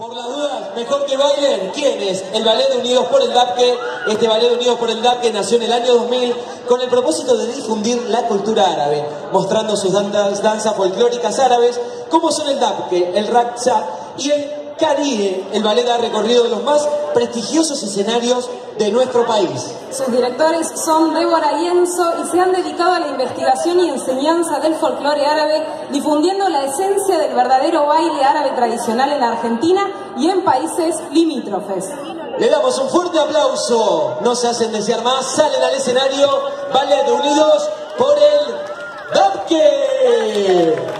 Por las dudas, mejor que bailen, ¿quién es? El Ballet Unidos por el DAPKE. Este Ballet Unidos por el DAPKE nació en el año 2000 con el propósito de difundir la cultura árabe, mostrando sus danzas, danzas folclóricas árabes, como son el DAPKE, el Raksa y el Caribe. El ballet ha recorrido los más prestigiosos escenarios de nuestro país. Sus directores son Débora y Enzo y se han dedicado a la investigación y enseñanza del folclore árabe, difundiendo la esencia del verdadero baile árabe tradicional en Argentina y en países limítrofes. Le damos un fuerte aplauso. No se hacen desear más, salen al escenario, Ballet Unidos por el DAPKE.